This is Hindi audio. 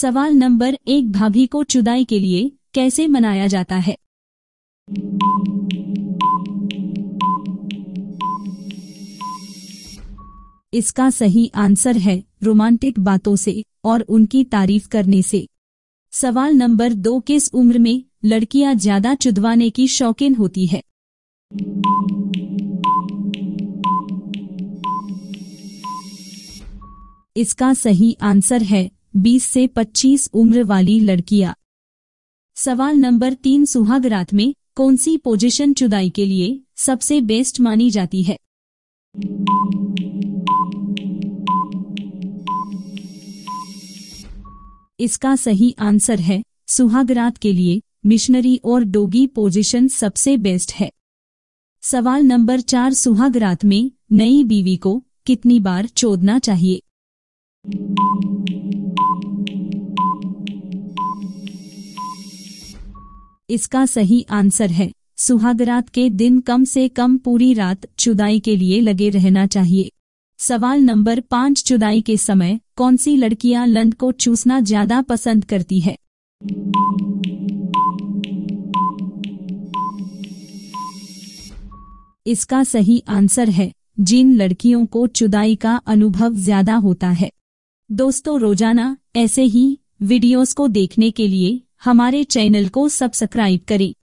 सवाल नंबर एक, भाभी को चुदाई के लिए कैसे मनाया जाता है? इसका सही आंसर है रोमांटिक बातों से और उनकी तारीफ़ करने से। सवाल नंबर दो, किस उम्र में लड़कियाँ ज़्यादा चुदवाने की शौकीन होती है? इसका सही आंसर है 20 से 25 उम्र वाली लड़कियाँ। सवाल नंबर तीन सुहाग रात में कौन सी पोजीशन चुदाई के लिए सबसे बेस्ट मानी जाती है? इसका सही आंसर है सुहाग रात के लिए मिशनरी और डोगी पोजीशन सबसे बेस्ट है। सवाल नंबर चार सुहाग रात में नई बीवी को कितनी बार चोदना चाहिए? इसका सही आंसर है। सुहागरात के दिन कम से कम पूरी रात चुदाई के लिए लगे रहना चाहिए। सवाल नंबर पाँच, चुदाई के समय कौन सी लड़कियाँ लंड को चूसना ज़्यादा पसंद करती है? इसका सही आंसर है, जिन लड़कियों को चुदाई का अनुभव ज़्यादा होता है। दोस्तों, रोज़ाना ऐसे ही वीडियोस को देखने के लिए हमारे चैनल को सब्सक्राइब करें।